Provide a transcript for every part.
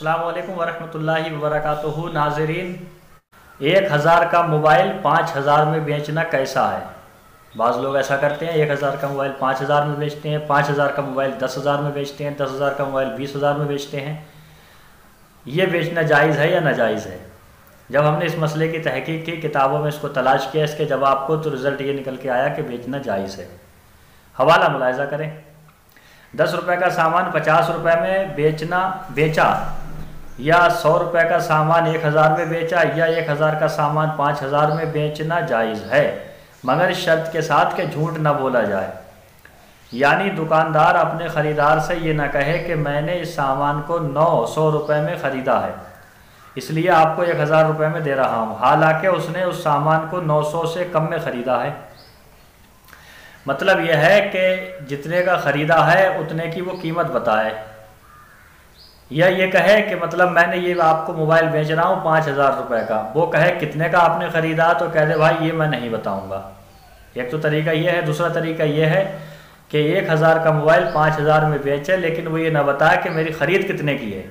अल्लाम वरहमतुल्लाहि वबरकातुहू। नाजरीन, एक हज़ार का मोबाइल पाँच हज़ार में बेचना कैसा है? बाज़ लोग ऐसा करते हैं, एक हज़ार का मोबाइल पाँच हज़ार में बेचते हैं, पाँच हज़ार का मोबाइल दस हज़ार में बेचते हैं, दस हज़ार का मोबाइल बीस हज़ार में बेचते हैं। ये बेचना जायज़ है या नाजायज़ है? जब हमने इस मसले की तहकीक की, किताबों में इसको तलाश किया, इसके जवाब को तो रिज़ल्ट ये निकल के आया कि बेचना जायज़ है। हवाला मुलायजा करें। दस रुपये का सामान पचास रुपये में बेचना, बेचा या सौ रुपये का सामान एक हज़ार में बेचा या एक हज़ार का सामान पाँच हज़ार में बेचना जायज़ है, मगर शर्त के साथ कि झूठ ना बोला जाए। यानी दुकानदार अपने ख़रीदार से ये ना कहे कि मैंने इस सामान को नौ सौ रुपये में ख़रीदा है, इसलिए आपको एक हज़ार रुपये में दे रहा हूँ। हालाँकि उसने उस सामान को नौ सौ से कम में ख़रीदा है। मतलब यह है कि जितने का ख़रीदा है, उतने की वो कीमत बताए। या ये कहे कि मतलब मैंने ये आपको मोबाइल बेच रहा हूँ पाँच हज़ार रुपये का। वो कहे, कितने का आपने ख़रीदा? तो कह दे भाई, ये मैं नहीं बताऊँगा। एक तो तरीका ये है, दूसरा तरीका ये है कि एक हज़ार का मोबाइल पाँच हज़ार में बेचे, लेकिन वो ये ना बताए कि मेरी ख़रीद कितने की है।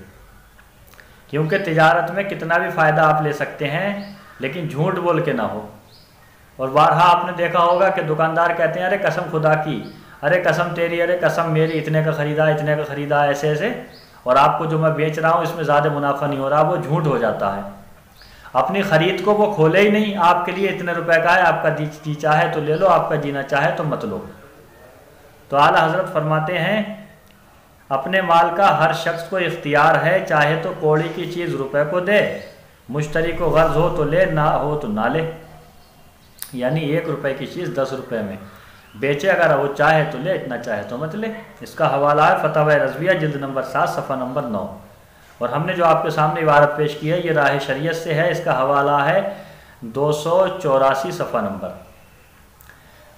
क्योंकि तजारत में कितना भी फ़ायदा आप ले सकते हैं, लेकिन झूठ बोल के ना हो। और बारहा आपने देखा होगा कि दुकानदार कहते हैं, अरे, कसम खुदा की, अरे, कसम तेरी, अरे, कसम मेरी, इतने का ख़रीदा, इतने का ख़रीदा, ऐसे ऐसे। और आपको जो मैं बेच रहा हूँ, इसमें ज़्यादा मुनाफा नहीं हो रहा, वो झूठ हो जाता है। अपनी ख़रीद को वो खोले ही नहीं, आपके लिए इतने रुपए का है, आपका जी चाहे तो ले लो, आपका जीना चाहे तो मत लो। तो आला हज़रत फरमाते हैं, अपने माल का हर शख्स को इख्तियार है, चाहे तो कौड़ी की चीज़ रुपए को दे, मुश्तरी को गर्ज हो तो ले, ना हो तो ना ले। यानी एक रुपए की चीज़ दस रुपए में। बेचे अगर वो चाहे तो ले, इतना चाहे तो मत ले। इसका हवाला है फतह रजविया, जल्द नंबर सात, सफ़ा नंबर नौ। और हमने जो आपके सामने इबारत पेश की है, ये राह शरीयत से है। इसका हवाला है दो सौ चौरासी, सफ़ा नंबर।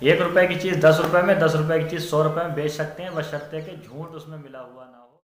एक रुपए की चीज़ दस रुपए में, दस रुपए की चीज़ सौ रुपए में बेच सकते हैं। बस शर्त है कि झूठ उसमें मिला हुआ ना हो।